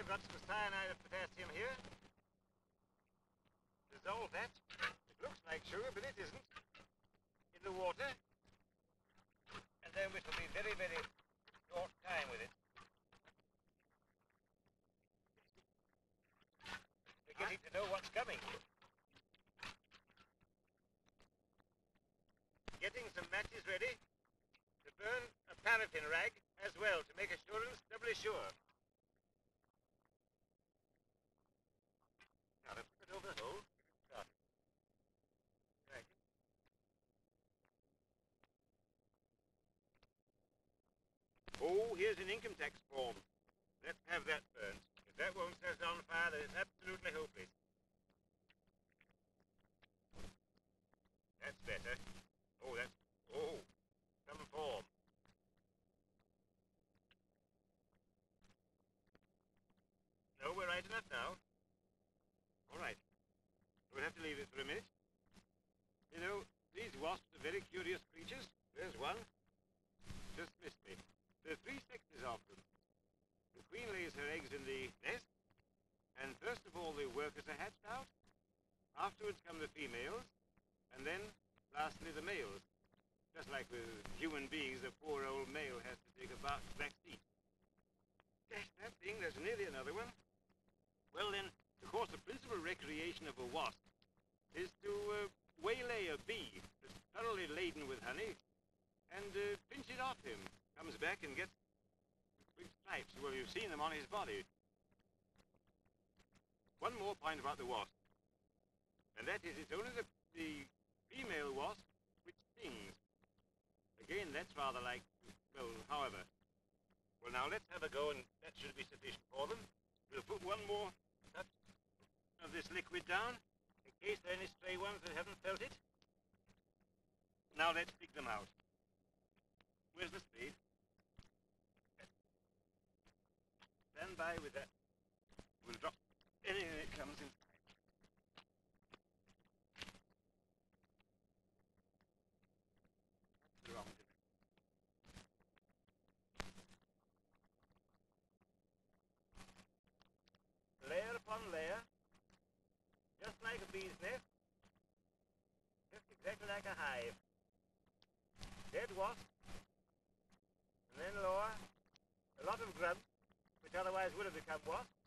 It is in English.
I've got some cyanide of potassium here. Dissolve that. It looks like sugar, but it isn't. In the water. And then we shall be very, very short time with it. We're getting to know what's coming. Getting some matches ready to burn a paraffin rag as well to make assurance doubly sure. Now let's put it over the hole. Start it. Drag it. Oh, here's an income tax form. Let's have that burnt. If that won't set it on fire, then it's absolutely hopeless. That's better. Oh, that's... Oh, some form. No, we're right enough now. All right. We'll have to leave it for a minute. You know, these wasps are very curious creatures. There's one. Just missed me. There are three sexes of them. The queen lays her eggs in the nest, and first of all the workers are hatched out. Afterwards come the females, and then, lastly, the males. Just like with human beings, the poor old male has to take a back, back seat. Dash that thing, there's nearly another one. Well then, of course, the principal recreation of a wasp is to uh, waylay a bee that's thoroughly laden with honey and uh, pinch it off him. Comes back and gets big stripes. Well, you've seen them on his body. One more point about the wasp, and that is it's only the, the female wasp which stings. Again, that's rather like, well, however. Well, now let's have a go, and that should be sufficient for them. We'll put one more touch of this liquid down, in case there are any stray ones that haven't felt it. Now let's pick them out. Where's the spade? Stand by with that. We'll drop anything that comes wrong, layer upon layer, just like a bee's nest, just exactly like a hive. Dead wasp, and then lower, a lot of grubs, which otherwise would have become wasps,